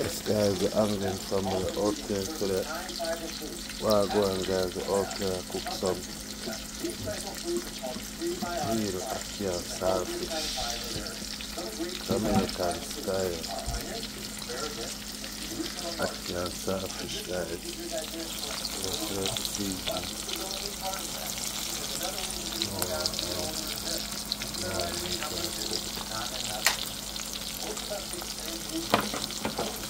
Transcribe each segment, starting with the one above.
This guy's the Anglin family out there today. Well, go on guys, out cook some real and saltfish. Jamaican style. And saltfish guys. Let flavor. Ackee man,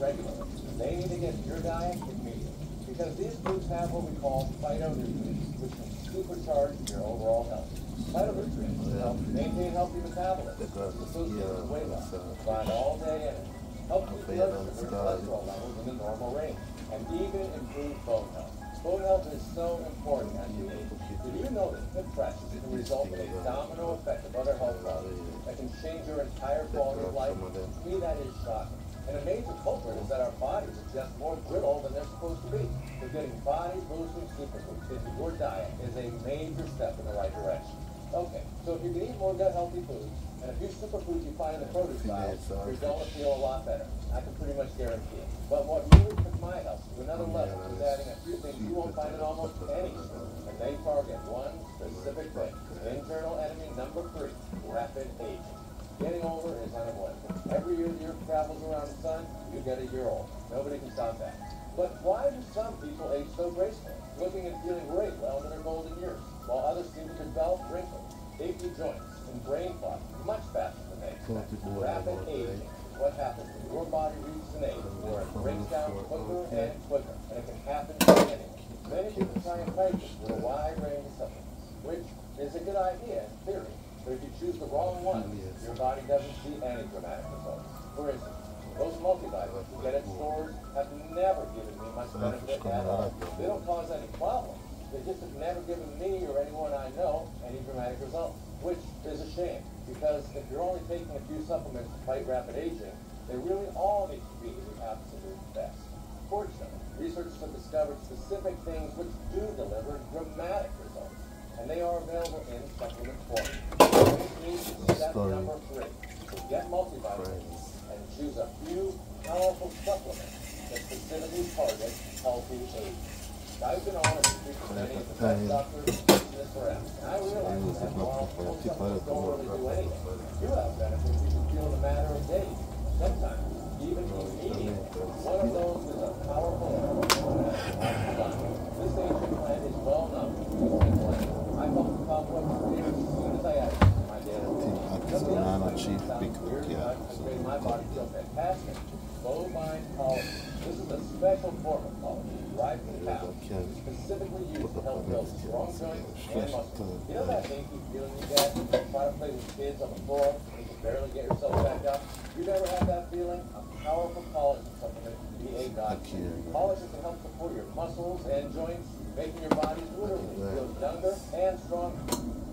regularly. They need to get your diet immediately. Because these foods have what we call phytonutrients, which can supercharge your overall health. Phytonutrients help maintain healthy metabolism, associated with weight loss, provide all day energy, help keep blood sugar and cholesterol levels in the normal range, and even improve bone health. Bone health is so important as you age. Did you know that hip fractures can result in a domino effect of other health problems that can change your entire quality of life? To me, that is shocking. And a major culprit is that our bodies are just more brittle than they're supposed to be. So getting body boosting superfoods into your diet is a major step in the right direction. Okay, so if you can eat more gut healthy foods and a few superfoods you find in the produce aisle, you're going to feel a lot better. I can pretty much guarantee it. But what really took my health to another level was adding a few things you won't find in almost any. And they target one specific thing. Internal enemy number three, rapid aging. Getting older is unavoidable. Every year the earth travels around the sun, you get a year old. Nobody can stop that. But why do some people age so gracefully, looking and feeling great well into their golden years, while others seem to develop wrinkles, achy joints, and brain fog much faster than they expect? Rapid aging what happens when your body reaches an age where it breaks down quicker and quicker, and it can happen to anyone. Many people try and fight this with a wide range of supplements, which is a good idea in theory, but if you choose the wrong one, your body doesn't see any dramatic results. For instance, those multivitamins you get at stores have never given me much benefit at all. They don't cause any problems. They just have never given me or anyone I know any dramatic results, which is a shame. Because if you're only taking a few supplements to fight rapid aging, they really all need to be the absolute best. Fortunately, researchers have discovered specific things which do deliver dramatic results, and they are available in supplement form. Which means Story. number three, to get multivitamins and choose a few powerful supplements that specifically target healthy aging. I've been on to many of the best doctors in this around, and I realize that while most supplements don't really do anything, you have benefits you can feel in a matter of days, sometimes even immediately. One of those is a powerful This ancient plant is well known. I felt the complex as soon as I added it to my daily routine. Ackee banana chief big Weird yeah. nuts and made my body feel fantastic. Bovine collagen. This is a special form of collagen derived from cows, specifically used to help build strong joints and muscles. You know that achy feeling you get when you try to play with kids on the floor and you can barely get yourself back up? You never had that feeling? A powerful collagen supplement can be a godsend. Collagen can help support your muscles and joints, making your body literally feel younger and stronger.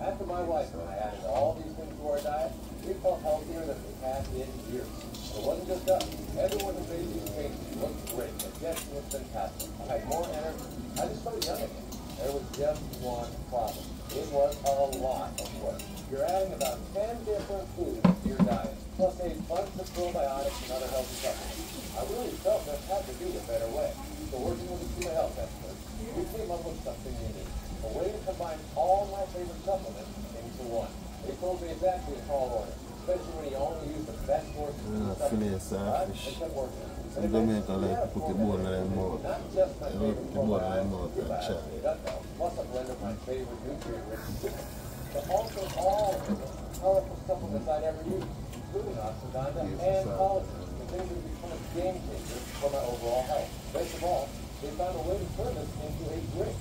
After my wife and I added all these things to our diet, we felt healthier than we had in years. It wasn't just us. Everyone who made these changes looked great. The guests looked fantastic. I had more energy. I just felt young again. There was just one problem. It was a lot of work. You're adding about 10 different foods to your diet, plus a bunch of probiotics and other healthy supplements. I really felt there had to be a better way. So working with a team health experts, we came up with something unique. A way to combine all my favorite supplements into one. They told me actually a tall order, especially when you only use the best sources of Yeah, the fillet uh, supplements. But saltfish. it kept working. Some Jamaican like to put the bone in their mouth. Not just my They favorite put the bone in their mouth and prebiotics, chat. and gut health, plus a blend of my favorite nutrient-rich foods. But also all of the powerful supplements I'd ever used, including ashwagandha and collagen, the things have become a game changer for my overall health. Best of all, they found a way to turn this into a drink,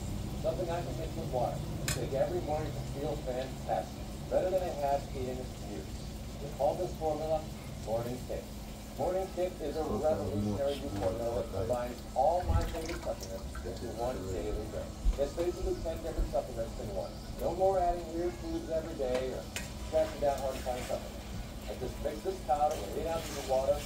something I can mix with water. Take every morning to feel fantastic, better than I have in years. With call this formula Morning Kick. Morning Kick is a revolutionary new formula that combines all my favorite supplements into one daily drink. It's basically 10 different supplements in one. No more adding weird foods every day or tracking down hard to find supplements. I just mix this powder with 8 ounces of water,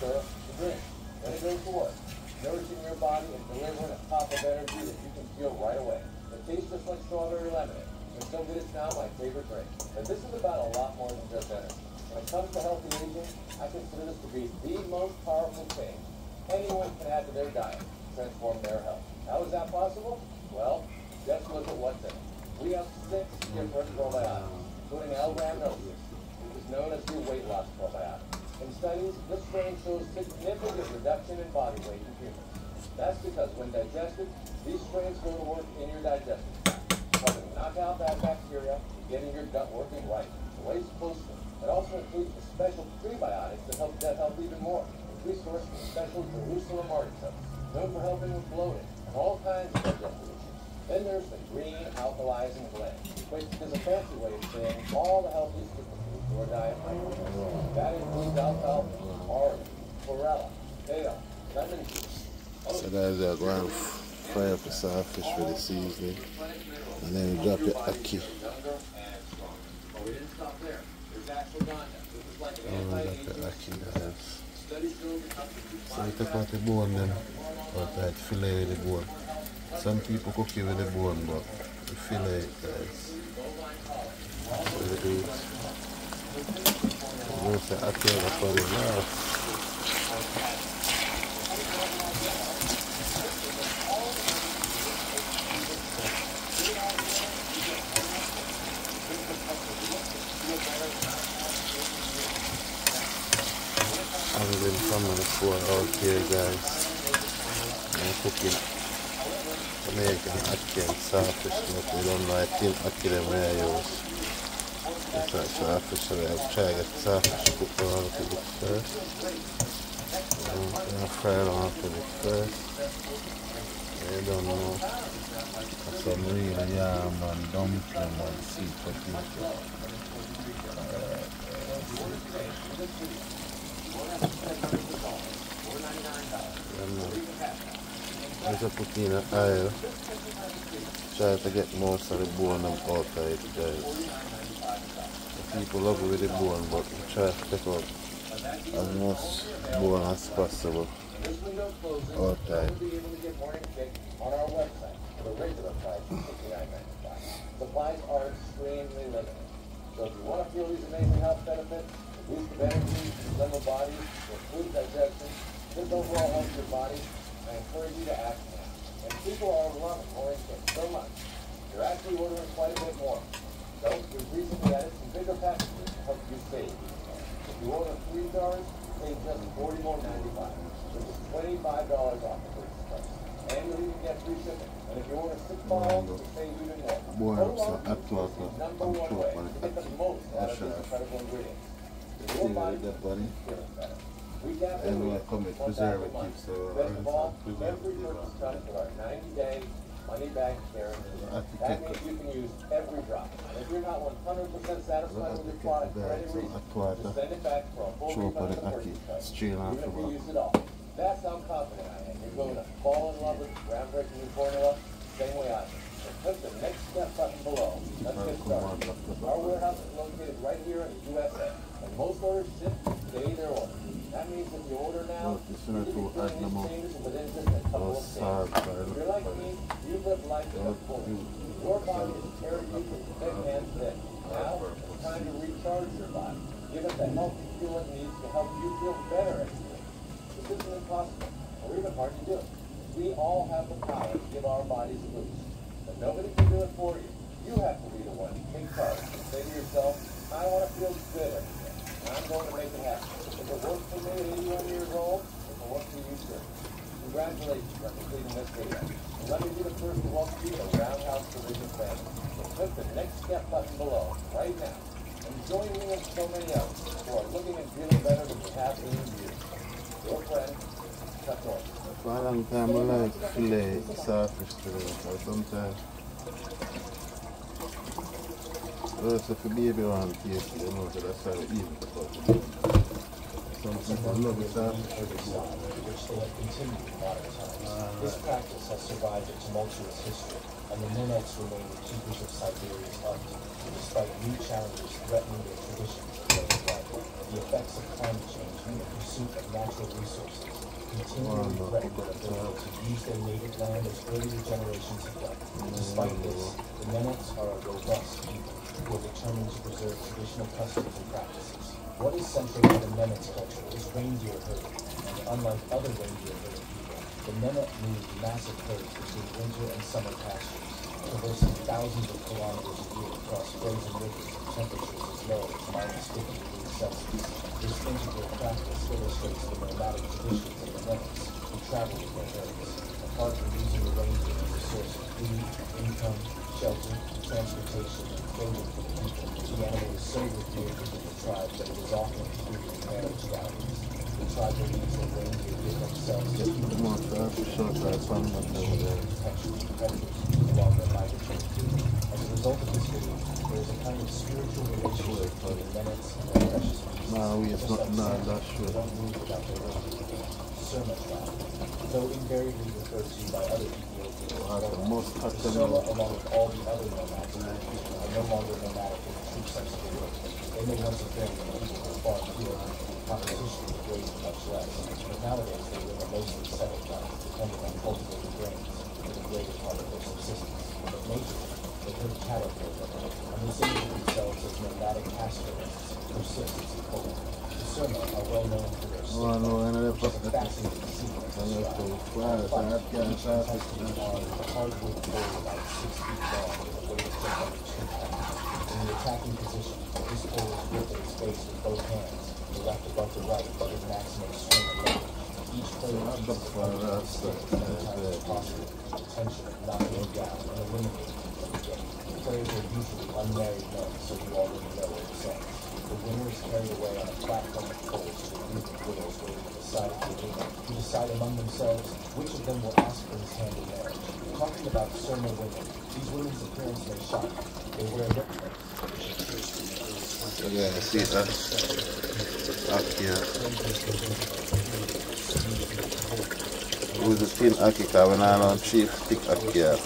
stir, and drink. Then it goes to work, nourishing your body and delivering a pop of energy that you can feel right away. It tastes just like strawberry lemonade. And so good it's now my favorite drink. But this is about a lot more than just energy. When it comes to healthy aging, I consider this to be the most powerful change anyone can add to their diet to transform their health. How is that possible? Well, just look at what's in it. We have six different probiotics, including L-rhamnosus, which is known as the weight loss probiotic. In studies, this strain shows significant reduction in body weight in humans. That's because when digested, these strains go to work in your digestive tract, helping knock out bad bacteria and getting your gut working right, the way it's supposed to. It also includes the special prebiotics that help gut health even more, we source from special Jerusalem artichokes, known for helping with bloating and all kinds of digestive issues. Then there's the green alkalizing blend, which is a fancy way of saying all the healthy superfoods to our diet right now. That includes alfalfa, orange, chlorella, kale, lemon juice. So going to fry up the saltfish for the seasoning. And then we drop your ackee. But oh, we didn't stop there. There's ashwagandha. This is like an And we anti-aging drop your ackee, guys. Studies show that up to So you take out the bone then, or that fillet the bone. Some people cook it with the bone, but the fillet, guys. So you do it. You say ackee over for the last. Other than coming for out here, guys. I'm cooking American ackee and saltfish, but we don't like thin ackee them I use. It's like saltfish, so I'll try to get saltfish cooked a little bit first. I'm gonna fry it a little bit first. I don't know. Some real yam and dumpling and sweet uh, uh, potato. I just put in an oil. Try to get most of the bone them out of it, guys. The people love it with the bone, but we try to take out as much bone as possible out of it. be able to get morning kick on our website for the regular price of $69.95. Supplies are extremely limited. So if you want to feel these amazing health benefits, boost of energy, slimmer body, improved digestion, just overall health your body, I encourage you to act now. And people are loving morning kick so much. You're actually ordering quite a bit more. So we've recently added some bigger packages to help you save. If you order three jars, you pay just forty more ninety-five, which is twenty-five dollars off the purchase price. And you'll even get free shipping. And if you order six bottles, you save even more. Boy, Total so Options at is work, the number I'm one way to get the most out of these incredible ingredients. Your body like that, buddy? is feeling better. And week, I come with after so Best of all, every purchase comes with our ninety-day money-back guarantee. That means you can use every drop. And if you're not one hundred percent satisfied with your product for any So reason, just send it back for a full refund of the purchase price. Even if you use it all. That's how confident I am. You're going to fall in love with groundbreaking new formula, same way I am. So click the next step button below. Let's get started. Our warehouse is located right here in the USA, and most orders ship the day they're ordered. That means if you order now, you it's can not be too doing hard no these more. changes within just a couple of sorry, days. sorry, If you're like me, you live life to the Look, fullest. you- Your body is tearing you thick and thin. Now, it's time to recharge your body. Give it the healthy fuel it needs to help you feel better every day. This isn't impossible, or even hard to do. We all have the power to give our bodies a boost, but nobody can do it for you. You have to be the one to take charge and say to yourself, I want to feel good every day, and I'm going to make it happen. If it works for me at 81 years old, it will work for you too. Congratulations on completing this video. And let me be the first to welcome you the Roundhouse Provisions family. So click the next step button below right now and join me and so many others who are looking and feeling better than they have been in years. Your friend, Chuck Norris. For a long time, I like fillet saltfish today, but sometimes Also baby taste, you know, so that's how we eat it. Some people love it, huh? which they have continued in modern times. This practice has survived a tumultuous history, and the Nenets remain the keepers of Siberia's art, despite new challenges threatening their traditions of way of life. The effects of climate change and the pursuit of natural resources continually threaten their ability to use their native land as earlier generations have done. Despite this, the Nenets are a robust people are determined to preserve traditional customs and practices. What is central to the Nenets culture is reindeer herding, and unlike other reindeer herding people, the Nenet move massive herds between winter and summer pastures, traversing thousands of kilometers a year across frozen rivers at temperatures as low as minus 50 degrees Celsius. This integral practice illustrates the nomadic traditions of the Nenets, who travel with their herds. Apart from using the reindeer as a source of food, income, shelter, transportation, and clothing for the people, the animal is so revered within the tribe that it is often included in marriage vows. The tribe believes that reindeer give themselves to Come on, so I have to show that some of them over there. protection from predators along their migratory route. As a result of this belief, there is a kind of spiritual relationship between the Nenets and precious. Nah, we is not, nah, that's true. don't move without their. Surma tribe. Though invariably referred to by other Ethiopians as Wow, the most along with all the other nomads are no longer nomadic the true sense of the word. They may once have been people fewer, competition was great much less, but nowadays they live a mostly settled life, depending on cultivated grains for the greater part of their subsistence. But nature, they herd cattle for a living, and this image of themselves as nomadic pastoralists persists in culture. The Surma are well known for their Oh, I know, I know, which is a but- fascinating scene I to know, describe. so flies, I have to Each have has to be to- on a hardwood pole about six feet long with a weight of just under two pounds. In the attacking position, this pole is gripped at its base with both hands, the left above the right to give maximum swing and leverage. Each player What the uses a is the the. Players are usually unmarried men, so you already know what. The winner is carried away on a platform of poles to a group of the the arena, who decide among themselves which of them will ask for his hand in marriage. Talking about Surma women, these women's appearance may shock. They wear Yeah, see that? Up here. Who's the thin Akika when I don't cheap thick Akika?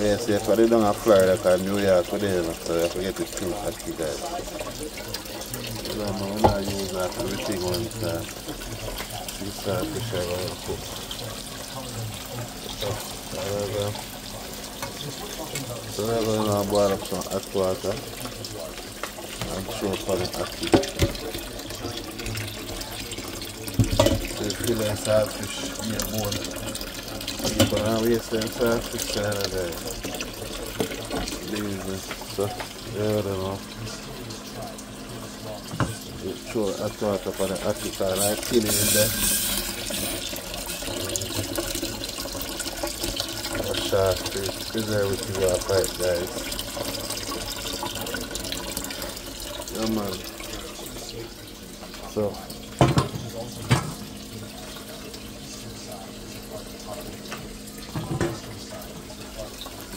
Yes, if I did on a Florida, because New York today, you know, so I forget the thin Akika. You don't know when I use that everything one time. This uh, fish I want to cook. So, whatever. So we're going to boil up some hot water and throw upon the Akika. So you feel like saltfish You them saltfish kind of there. Leave it. So, yeah, I know. You throw hot water upon the Akika and I kill it in there. A shark fish. Preservative are right, guys. Yeah, man. So, yeah, I can see that. Mm. A shark, yeah, fight down. So,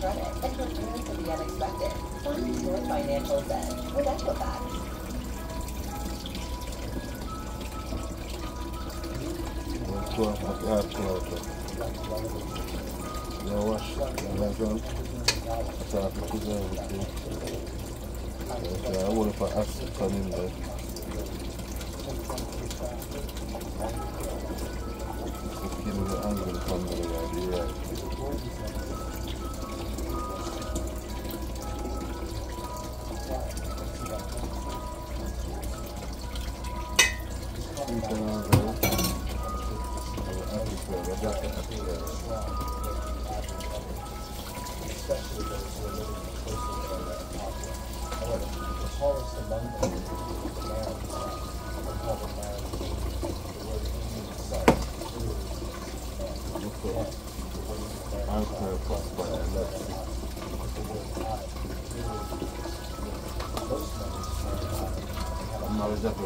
credit and prepare for the unexpected. Find your financial zen with Equifax. We'll throw up like hot water. Yeah, wash it, and then go. Start to preserve everything. Okay, I acid come in there. Especially those who are living in coastal area of Papua. However, the tallest among them is the Marin Sun. They call the Marin King. The word king itself literally means man. Okay. Again, the word Marin Answer Sun plus by a lot. the word I literally means most members of Marin I have a I'm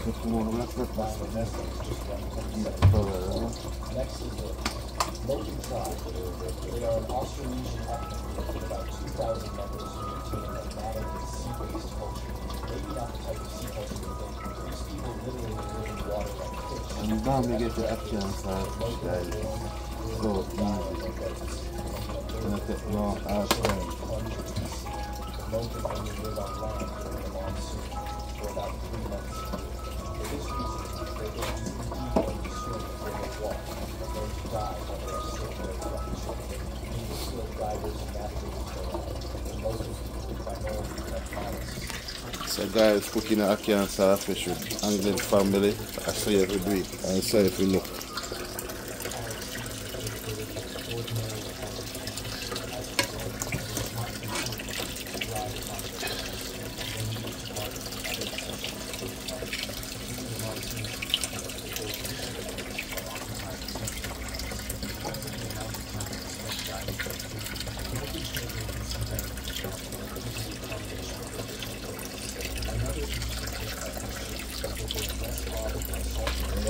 to get back to this. Next is the tribe. They are an Austronesian about 2,000 members who maintain a and sea-based culture. Maybe not the type of sea culture you think. These people literally live in water now me get the only live on land during the monsoon guys, cooking a ackee and saltfish with Anglin family. I you do it. I if you look.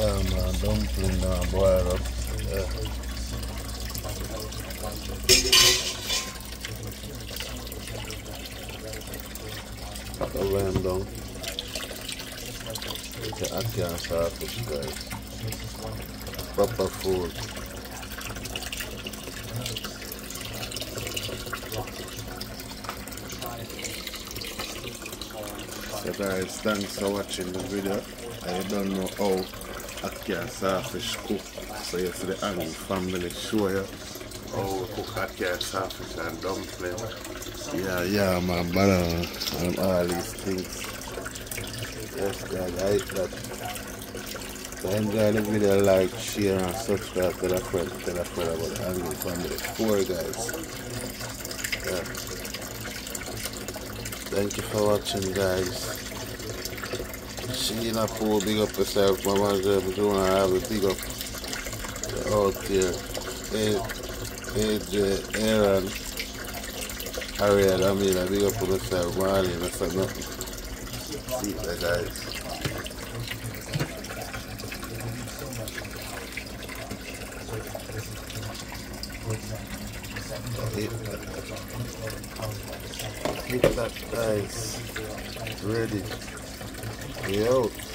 Yeah man, dumpling now boil up. Yeah. Cover him down. The ackee and guys. Proper food. So guys, thanks for watching the video. I don't know how ackee and saltfish cook. So you see the family show you how we cook ackee and saltfish and dumpling. Yeah, yeah man, banana and all these things. Yes guys, I eat that. So enjoy the video, like, share and subscribe to the friend, tell a friend about the family. Four guys. Yeah. Thank you for watching, guys. Sheena Pool, big up yourself. Mama Jeb, Jonah, have a big up out there. A- AJ, Aaron, Ariel, Amina, big up on yourself. Marley, that's nothing. See you guys. Hit that. Hit. Ready. We out.